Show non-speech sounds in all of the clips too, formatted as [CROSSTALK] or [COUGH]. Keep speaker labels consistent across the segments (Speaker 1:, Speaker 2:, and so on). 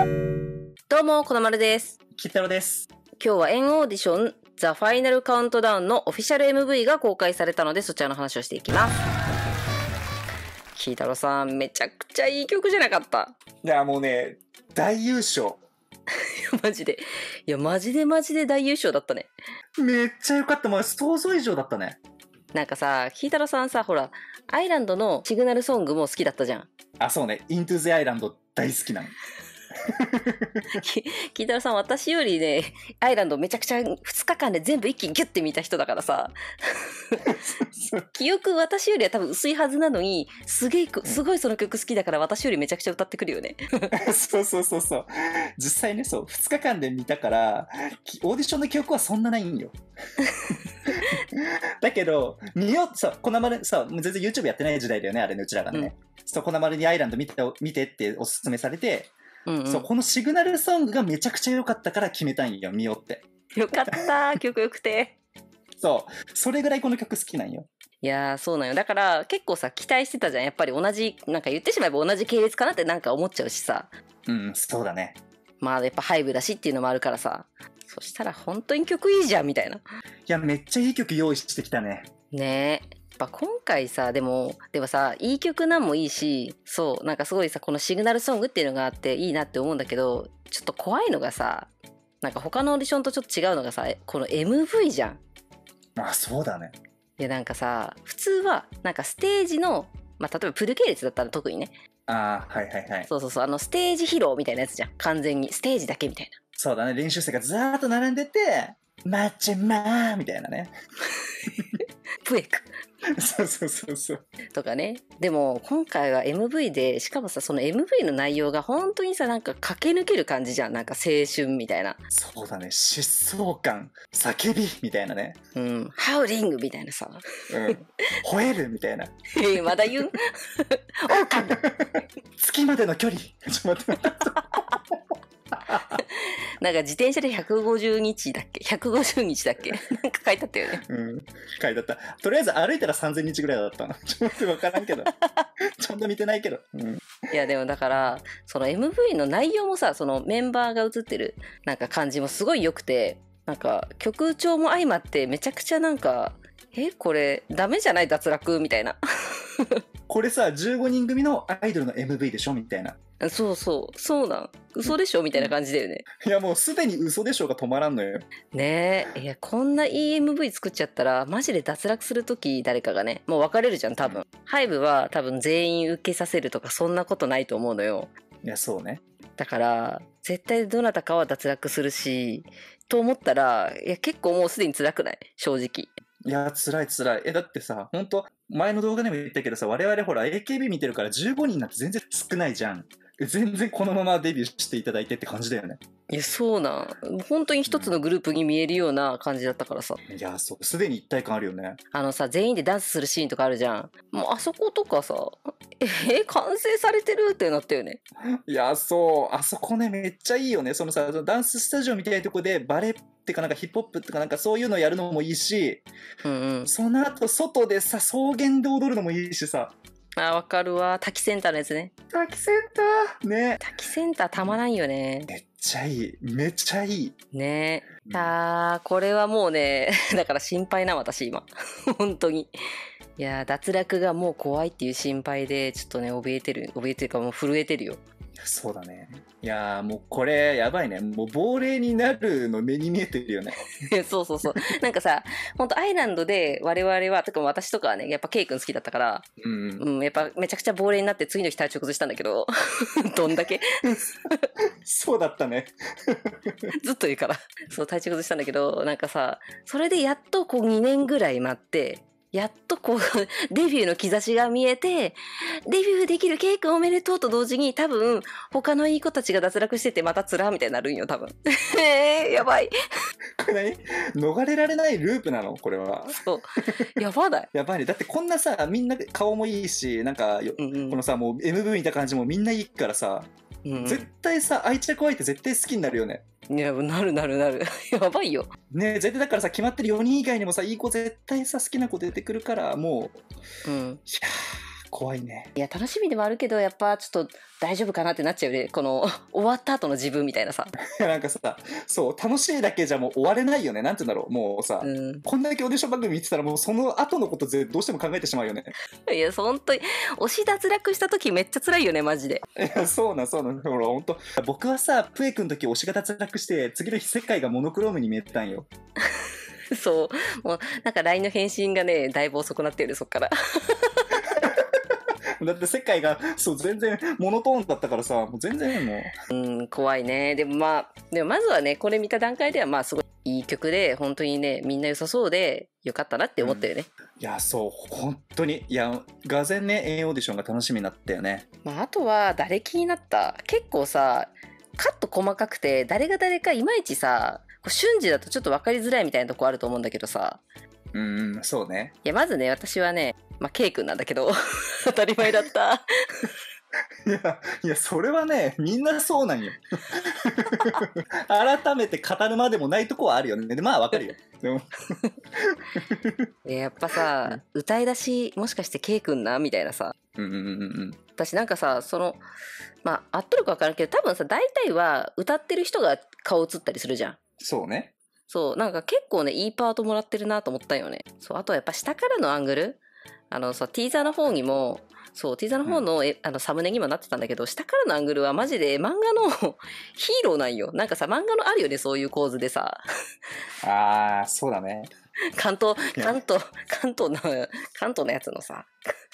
Speaker 1: どうも、このまるです。
Speaker 2: キッタロです。
Speaker 1: 今日はエンオーディション、ザ・ファイナル・カウントダウンのオフィシャル MV が公開されたので、そちらの話をしていきます。キータロさん、めちゃくちゃいい曲じゃなかった。
Speaker 2: いや、もうね、大優勝。[LAUGHS]
Speaker 1: マジで。いや、マジでマジで大優勝だったね。
Speaker 2: めっちゃ良かった。もう想像以上だったね。
Speaker 1: なんかさ、キータロさんさ、ほら、アイランドのシグナルソングも好きだったじゃん。
Speaker 2: あ、そうね。イントゥゼアイランド大好きなの。[LAUGHS]
Speaker 1: キキータロさん、私よりね、アイランドめちゃくちゃ2日間で全部一気にギュッて見た人だからさ、記憶私よりは多分薄いはずなのに、すげえこ、すごいその曲好きだから私よりめちゃくちゃ歌ってくるよね。
Speaker 2: そうそうそうそう。実際ね、そう、2日間で見たから、きオーディションの記憶はそんなないんよ。[LAUGHS] だけど、見よう、さ、こなまる、さ、全然 YouTube やってない時代だよね、あれね、うちらがね。そう、こなまるにアイランド見て、見てっておすすめされて、
Speaker 1: うん、うん。
Speaker 2: そう、このシグナルソングがめちゃくちゃ良かったから決めたんよ、見ようって。
Speaker 1: よかった、[LAUGHS] 曲よくて。
Speaker 2: そう、それぐらいこの曲好きなんよ。
Speaker 1: いやー、そうなんよ。だから、結構さ、期待してたじゃん。やっぱり同じ、なんか言ってしまえば同じ系列かなってなんか思っちゃうしさ。
Speaker 2: うん、そうだね。
Speaker 1: まあ、やっぱハイブだしっていうのもあるからさ。そしたら本当に曲いいじゃん、みたいな。
Speaker 2: いや、めっちゃいい曲用意してきたね。
Speaker 1: ねえ。ぱ今回さ、でも、でもさ、いい曲なんもいいし、そう、なんかすごいさ、このシグナルソングっていうのがあっていいなって思うんだけど、ちょっと怖いのがさ、なんか他のオーディションとちょっと違うのがさ、この MV じゃん。
Speaker 2: あ、そうだね。
Speaker 1: いやなんかさ、普通は、なんかステージの、まあ、例えばプル系列だったら特にね、
Speaker 2: あーはいはいはい。
Speaker 1: そうそうそう、あのステージ披露みたいなやつじゃん。完全に。ステージだけみたいな。
Speaker 2: そうだね。練習生がずーっと並んでて、マッチマーみたいなね。[LAUGHS]
Speaker 1: プエク。
Speaker 2: そうそうそうそう。
Speaker 1: とかね。でも、今回は MV で、しかもさ、その MV の内容が本当にさ、なんか駆け抜ける感じじゃん。なんか青春みたいな。
Speaker 2: そうだね。疾走感、叫びみたいなね。
Speaker 1: うん。ハウリングみたいなさ。
Speaker 2: うん。吠えるみたいな。
Speaker 1: えまだ言う狼
Speaker 2: 月までの距離。ちょっと待って。
Speaker 1: なんか自転車で150日だっけ ?150 日だっけ？[LAUGHS] なんか書いてあったよね。
Speaker 2: うん。書いてあった。とりあえず歩いたら3000日ぐらいだったの。[LAUGHS] ちょっとわからんけど。[LAUGHS] ちゃんと見てないけど。うん。
Speaker 1: いやでもだから、その MV の内容もさ、そのメンバーが映ってるなんか感じもすごい良くて、なんか曲調も相まってめちゃくちゃなんか、えこれダメじゃない？脱落？みたいな。
Speaker 2: これさ、15人組のアイドルの MV でしょ？みたいな。
Speaker 1: そうそう、そうなん。嘘でしょ？みたいな感じだよね。
Speaker 2: いやもうすでに嘘でしょうが止まらんのよ。
Speaker 1: ねえ。いや、こんないい MV 作っちゃったら、マジで脱落するとき誰かがね、もう別れるじゃん、多分。ハイブは多分全員受けさせるとか、そんなことないと思うのよ。
Speaker 2: いや、そうね。
Speaker 1: だから、絶対どなたかは脱落するし、と思ったら、いや、結構もうすでに辛くない？正直。
Speaker 2: いや、辛い辛い。え、だってさ、ほんと、前の動画でも言ったけどさ、我々ほら AKB 見てるから15人なんて全然少ないじゃん。え全然このままデビューしていただいてって感じだよね。
Speaker 1: いや、そうなん。本当に一つのグループに見えるような感じだったからさ。
Speaker 2: いや、そう、すでに一体感あるよね。
Speaker 1: あのさ、全員でダンスするシーンとかあるじゃん。もうあそことかさ、え、完成されてるってなったよね。
Speaker 2: いや、そう、あそこね、めっちゃいいよね。そのさ、ダンススタジオみたいなとこでバレエってかなんかヒップホップってかなんかそういうのやるのもいいし、
Speaker 1: うんうん。
Speaker 2: その後外でさ、草原で踊るのもいいしさ。
Speaker 1: あ、わかるわ。滝センターのやつね。
Speaker 2: 滝センターね。
Speaker 1: 滝センターたまらんよね。
Speaker 2: めっちゃいい。めっちゃいい。
Speaker 1: ねえ。あー、これはもうね、[LAUGHS] だから心配な私今。[LAUGHS] 本当に。いやー、脱落がもう怖いっていう心配で、ちょっとね、怯えてる。怯えてるかもう震えてるよ。
Speaker 2: そうだね。いやーもうこれやばいね。もう亡霊になるの目に見えてるよね。[LAUGHS]
Speaker 1: そうそうそう。なんかさ、本当アイランドで我々は、てか私とかはね、やっぱケイ君好きだったから、
Speaker 2: うん。
Speaker 1: うん、やっぱめちゃくちゃ亡霊になって次の日体調崩したんだけど、[LAUGHS] どんだけ？
Speaker 2: そうだったね。[LAUGHS]
Speaker 1: ずっと言うから。そう、体調崩したんだけど、なんかさ、それでやっとこう2年ぐらい待って、やっとこう、[LAUGHS] デビューの兆しが見えて、デビューできるケイ君おめでとうと同時に多分、他のいい子たちが脱落しててまたつらみたいになるんよ、多分。[LAUGHS] えー、やばい。
Speaker 2: こ [LAUGHS] れ何？逃れられないループなの？これは。
Speaker 1: そう。やばない。
Speaker 2: やばいね。だってこんなさ、みんな顔もいいし、なんか、よ
Speaker 1: うんうん
Speaker 2: このさ、もう MV 見た感じもみんないいからさ、
Speaker 1: うん
Speaker 2: 絶対さ、愛着湧いて絶対好きになるよね。
Speaker 1: いや、なるなるなる。[LAUGHS] やばいよ。
Speaker 2: ね絶対だからさ、決まってる4人以外にもさ、いい子絶対さ、好きな子出てくるから、もう、い
Speaker 1: うん。
Speaker 2: やー、怖いね。
Speaker 1: いや楽しみでもあるけどやっぱちょっと大丈夫かなってなっちゃうよねこの [LAUGHS] 終わった後の自分みたいなさ [LAUGHS]
Speaker 2: なんかさ、そう、楽しいだけじゃもう終われないよね。なんて言うんだろう。もうさ、
Speaker 1: うん
Speaker 2: こんだけオーディション番組見てたらもうその後のことぜどうしても考えてしまうよね。[LAUGHS]
Speaker 1: いや本当に推し脱落した時めっちゃ辛いよねマジで
Speaker 2: いや、そうなん、そうなん。ほら、本当僕はさ、プエ君の時推しが脱落して、次の日世界がモノクロームに見えてたんよ。
Speaker 1: そうもうなんか LINE の返信がねだいぶ遅くなってるそっから
Speaker 2: だって世界が、そう、全然モノトーンだったからさ、もう全然もう。
Speaker 1: うん怖いねでもまあでもまずはねこれ見た段階ではまあすごいいい曲で本当にねみんな良さそうでよかったなって思ったよね、
Speaker 2: いや、そう、本当に。いや、がぜんね、A オーディションが楽しみになったよね。
Speaker 1: まあ、あとは誰気になった？結構さカット細かくて誰が誰かいまいちさ瞬時だとちょっと分かりづらいみたいなとこあると思うんだけどさ
Speaker 2: うん、うんそうね。
Speaker 1: いやまずね私はねまあ K 君なんだけど [LAUGHS] 当たり前だった
Speaker 2: いや、いや、それはね、みんなそうなんよ。[LAUGHS] 改めて語るまでもないとこはあるよね。でまあ、わかるよ。でも、
Speaker 1: でやっぱさ歌い出しもしかして K 君な？みたいなさ
Speaker 2: うんうんうんうん。
Speaker 1: 私なんかさそのまあ合っとるか分からんけど多分さ大体は歌ってる人が顔映ったりするじゃん
Speaker 2: そうね。
Speaker 1: そうなんか結構ねいいパートもらってるなと思ったよねそうあとはやっぱ下からのアングルあのさティーザーの方にもそうティーザーの方の,、えあのサムネにもなってたんだけど下からのアングルはマジで漫画の [LAUGHS] ヒーローなんよ。なんかさ漫画のあるよねそういう構図でさ。
Speaker 2: ああ、そうだね。
Speaker 1: 関東関東関東の関東のやつのさ。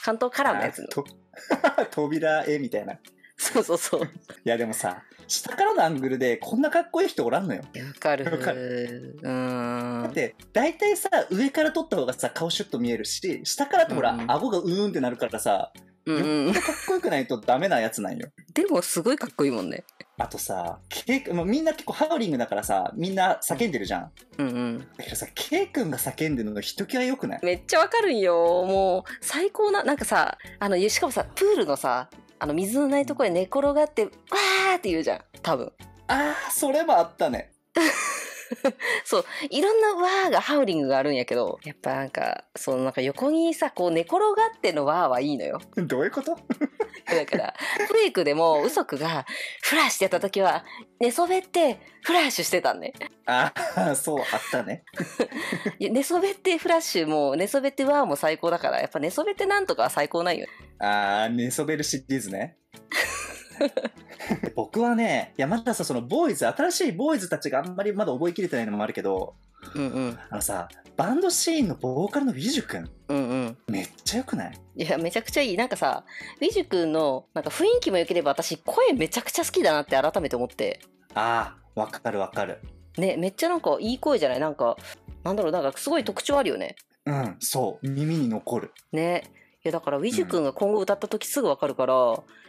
Speaker 1: 関東カラーのやつの。[LAUGHS]
Speaker 2: 扉絵みたいな。い [LAUGHS]
Speaker 1: そうそうそう。
Speaker 2: や、でもさ、下からのアングルでこんなかっこいい人おらんのよ。
Speaker 1: わかる。
Speaker 2: わか
Speaker 1: うーん。
Speaker 2: だって、大体さ、上から撮った方がさ、顔シュッと見えるし、下からってほら、
Speaker 1: うん。うん
Speaker 2: 顎がうーんってなるからさ、
Speaker 1: うんうん。
Speaker 2: かっこよくないとダメなやつなんよ。
Speaker 1: でもすごいかっこいいもんね。
Speaker 2: あとさ、ケイまあみんな結構ハウリングだからさ、みんな叫んでるじゃん。
Speaker 1: うんうん。
Speaker 2: だけどさ、ケイ君が叫んでるのひときわ良くない？
Speaker 1: めっちゃわかるんよ。もう最高ななんかさあのしかもさプールのさあの水のないところで寝転がってわーって言うじゃん多分
Speaker 2: ああ、それもあったね。[LAUGHS] [LAUGHS]
Speaker 1: そういろんなわーがハウリングがあるんやけどやっぱなんかそのなんか横にさこう寝転がってのわーはいいのよ
Speaker 2: どういうこと？
Speaker 1: だからフレイクでもウソクがフラッシュやった時は寝そべってフラッシュしてたんね
Speaker 2: ああ、そう、あったね。[LAUGHS]
Speaker 1: 寝そべってフラッシュも寝そべってわーも最高だからやっぱ寝そべってなんとかは最高ないよ
Speaker 2: ああ、寝そべるシリーズね。[LAUGHS] 僕はね、いや、まださ、そのボーイズ、新しいボーイズたちがあんまりまだ覚えきれてないのもあるけど、
Speaker 1: うんうん。
Speaker 2: あのさ、バンドシーンのボーカルのウィジュ君、
Speaker 1: うんうん。
Speaker 2: めっちゃ良くない？
Speaker 1: いやめちゃくちゃいい。なんかさウィジュ君のなんか雰囲気も良ければ私声めちゃくちゃ好きだなって改めて思って。
Speaker 2: ああ、わかるわかる。
Speaker 1: ねめっちゃなんかいい声じゃない？なんかなんだろうなんかすごい特徴あるよね。
Speaker 2: うん、そう、耳に残る。
Speaker 1: ね。いやだからウィジュ君が今後歌った時すぐ分かるから、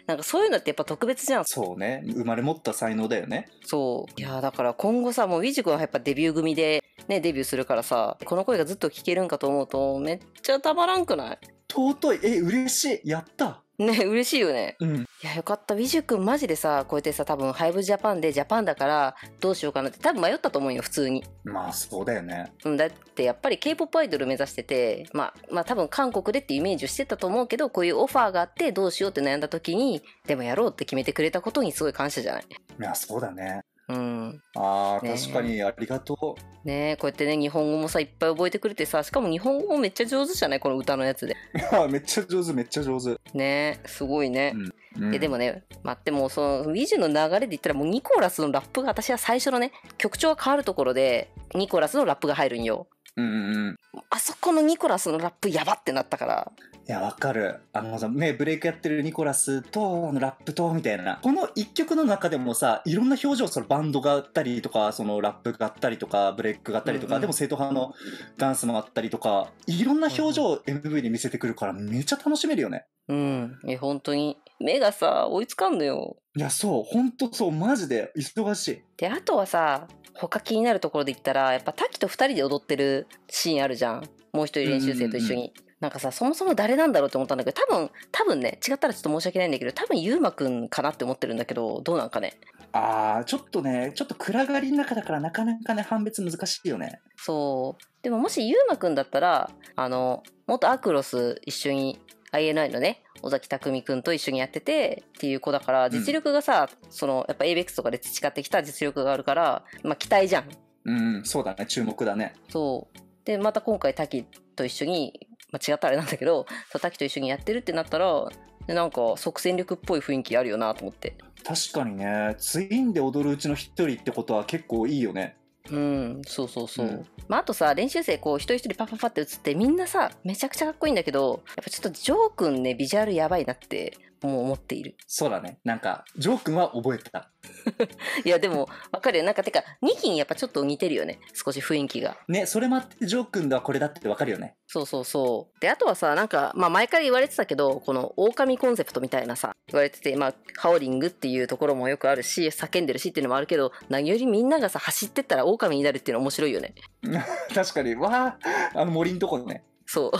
Speaker 1: なんかそういうのってやっぱ特別じゃん。
Speaker 2: そうね、生まれ持った才能だよね。
Speaker 1: そう。いやだから今後さもうウィジュ君はやっぱデビュー組でねデビューするからさこの声がずっと聞けるんかと思うとめっちゃたまらんくない？
Speaker 2: 尊い、え、嬉しい、やった。
Speaker 1: ね嬉しいよね。
Speaker 2: うん、
Speaker 1: いやよかったウィジュ君マジでさこうやってさ多分ハイブジャパンでジャパンだからどうしようかなって多分迷ったと思うよ普通に、
Speaker 2: まあ、そうだよね。
Speaker 1: うん、だってやっぱり k p o p アイドル目指しててまあまあ多分韓国でってイメージをしてたと思うけどこういうオファーがあってどうしようって悩んだ時にでもやろうって決めてくれたことにすごい感謝じゃない？
Speaker 2: いや、そうだね。
Speaker 1: うん。
Speaker 2: あ確かにありがとう。
Speaker 1: ねえこうやってね日本語もさいっぱい覚えてくれてさしかも日本語もめっちゃ上手じゃない？この歌のやつで。
Speaker 2: いや、めっちゃ上手、めっちゃ上手。
Speaker 1: ねえすごいね、
Speaker 2: うん。
Speaker 1: ででもね待ってもうそのウィジュの流れで言ったらもうニコラスのラップが私は最初のね曲調が変わるところでニコラスのラップが入るんよ。
Speaker 2: うんうんうん。
Speaker 1: あそこのニコラスのラップやばってなったから
Speaker 2: いや、わかる。あのさ、ね、ブレイクやってるニコラスと、あのラップと、みたいな。この一曲の中でもさ、いろんな表情、そのバンドがあったりとか、そのラップがあったりとか、ブレイクがあったりとか、
Speaker 1: うんうん
Speaker 2: でも正統派のダンスもあったりとか、いろんな表情を MV で見せてくるから、めっちゃ楽しめるよね。
Speaker 1: うんえ本当に目がさ追いつかんのよ
Speaker 2: いや、そう、ほんとそう、マジで忙しい。
Speaker 1: であとはさ他気になるところで言ったらやっぱ滝と2人で踊ってるシーンあるじゃんもう一人練習生と一緒に、なんかさそもそも誰なんだろうって思ったんだけど多分多分ね違ったらちょっと申し訳ないんだけど多分ゆうまくんかなって思ってるんだけどどうなんかね？
Speaker 2: あー、ちょっとね、ちょっと暗がりの中だから、なかなかね、判別難しいよね。
Speaker 1: そう。でももしゆうまくんだったらあの元アクロス一緒に INI のね。尾崎匠くんと一緒にやっててっていう子だから実力がさ、そのやっぱ ABEX とかで培ってきた実力があるからまあ期待じゃん。
Speaker 2: うん、うん、そうだね注目だね。
Speaker 1: そう。でまた今回滝と一緒に、まあ、違ったらあれなんだけどそう滝と一緒にやってるってなったらでなんか即戦力っぽい雰囲気あるよなと思って。
Speaker 2: 確かにね。ツインで踊るうちの一人ってことは結構いいよね。
Speaker 1: うんそうそうそう、
Speaker 2: うん。
Speaker 1: まああとさ練習生こう一人一人パパパって映ってみんなさめちゃくちゃかっこいいんだけどやっぱちょっとジョーくんねビジュアルやばいなってもう思っている。
Speaker 2: そうだね。なんかジョー君は覚えてた。[LAUGHS]
Speaker 1: いやでもわかるよ。なんかてか2期にやっぱちょっと似てるよね。少し雰囲気が。
Speaker 2: ねそれもあってジョー君はこれだってわかるよね。
Speaker 1: そうそうそう。であとはさなんかまあ前から言われてたけどこの狼コンセプトみたいなさ言われててまあハオリングっていうところもよくあるし叫んでるしっていうのもあるけど何よりみんながさ走ってったら狼になるっていうの面白いよね。[LAUGHS]
Speaker 2: 確かに。わああの森のとこね
Speaker 1: そう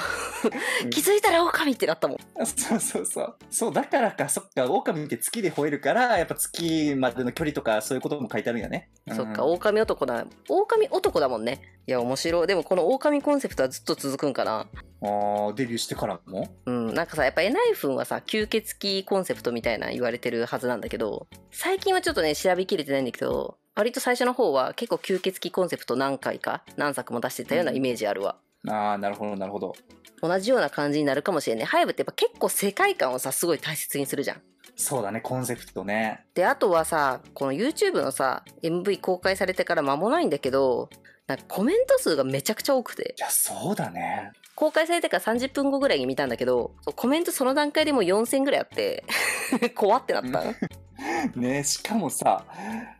Speaker 2: うん
Speaker 1: 気づいたら狼ってなったもん
Speaker 2: そうそうそうそうだからかそっか狼って月で吠えるからやっぱ月までの距離とかそういうことも書いてあるんやね
Speaker 1: そっか、
Speaker 2: うん
Speaker 1: 狼男だ。狼男だもんね。いや、面白い。でもこの狼コンセプトはずっと続くんかな。
Speaker 2: あーデビューしてからも？
Speaker 1: うん、なんかさ、やっぱエナイフンはさ、吸血鬼コンセプトみたいな言われてるはずなんだけど、最近はちょっとね、調べきれてないんだけど、割と最初の方は結構吸血鬼コンセプト何回か、何作も出してたようなイメージあるわ。
Speaker 2: ああなるほどなるほど
Speaker 1: 同じような感じになるかもしれない。ハイブってやっぱ結構世界観をさ、すごい大切にするじゃん。
Speaker 2: そうだねコンセプトね
Speaker 1: で、あとはさ、この YouTube のさ、MV 公開されてから間もないんだけど、なんかコメント数がめちゃくちゃ多くて。
Speaker 2: いやそうだね
Speaker 1: 公開されてから30分後ぐらいに見たんだけどコメントその段階でもう4000ぐらいあって [LAUGHS] 怖ってなった [LAUGHS]
Speaker 2: ねしかもさ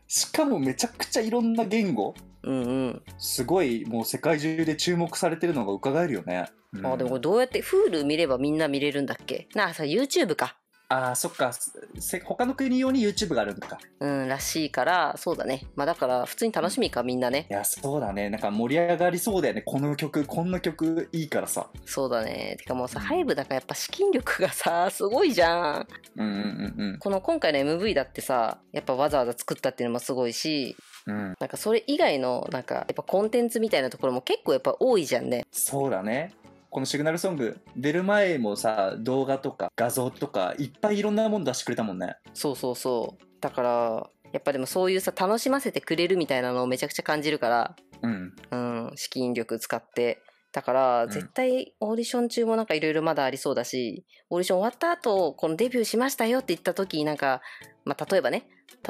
Speaker 2: しかもめちゃくちゃいろんな言語
Speaker 1: うんうん。
Speaker 2: すごいもう世界中で注目されてるのが伺えるよね、うん
Speaker 1: あでもこれどうやって Hulu 見ればみんな見れるんだっけ？なあさ YouTube か
Speaker 2: あーそっか。せ他の国用に YouTube があるのか。
Speaker 1: うんらしいからそうだね。まあだから普通に楽しみかみんなね。
Speaker 2: いやそうだね。なんか盛り上がりそうだよね。この曲こんな曲いいからさ。
Speaker 1: そうだね。てかもうさハイブだからやっぱ資金力がさすごいじゃん。
Speaker 2: うんうんうん
Speaker 1: この今回の MV だってさやっぱわざわざ作ったっていうのもすごいし
Speaker 2: うんうん。
Speaker 1: なんかそれ以外のなんかやっぱコンテンツみたいなところも結構やっぱ多いじゃんね。
Speaker 2: そうだねこのシグナルソング出る前もさ動画とか画像とかいっぱいいろんなもの出してくれたもんね。
Speaker 1: そうそうそう。だからやっぱでもそういうさ楽しませてくれるみたいなのをめちゃくちゃ感じるから
Speaker 2: うん。
Speaker 1: うん資金力使って。だから
Speaker 2: ん。
Speaker 1: 絶対オーディション中もなんかいろいろまだありそうだし、オーディション終わった後このデビューしましたよって言った時になんか、まあ、例えばね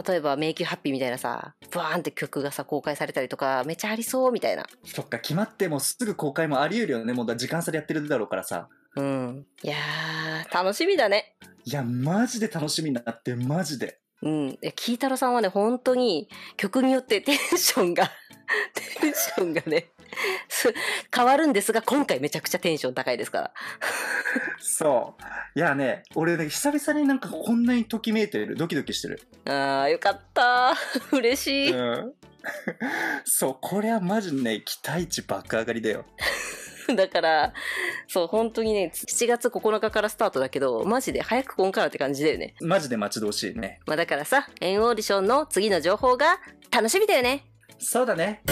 Speaker 1: 例えば「迷宮ハッピー」みたいなさブワーンって曲がさ公開されたりとかめっちゃありそうみたいな。
Speaker 2: そっか決まってもすぐ公開もあり得るよね。もうだ時間差でやってるだろうからさ。
Speaker 1: うん。いやー楽しみだね。
Speaker 2: いやマジで楽しみになってマジで
Speaker 1: うん。いや、キータロさんはね、本当に曲によってテンションが、[LAUGHS] テンションがね、す変わるんですが、今回めちゃくちゃテンション高いですから。
Speaker 2: そういやね俺ね久々になんかこんなにときめいてるドキドキしてる
Speaker 1: あー、よかった。[LAUGHS] 嬉しい。
Speaker 2: うん [LAUGHS] そうこれはマジね期待値爆上がりだよ [LAUGHS]
Speaker 1: だから、そう、本当にね、7月9日からスタートだけど、マジで早くこんからって感じだよね。
Speaker 2: マジで待ち遠しいね
Speaker 1: まあだからさ、エンオーディションの次の情報が楽しみだよね。
Speaker 2: そうだね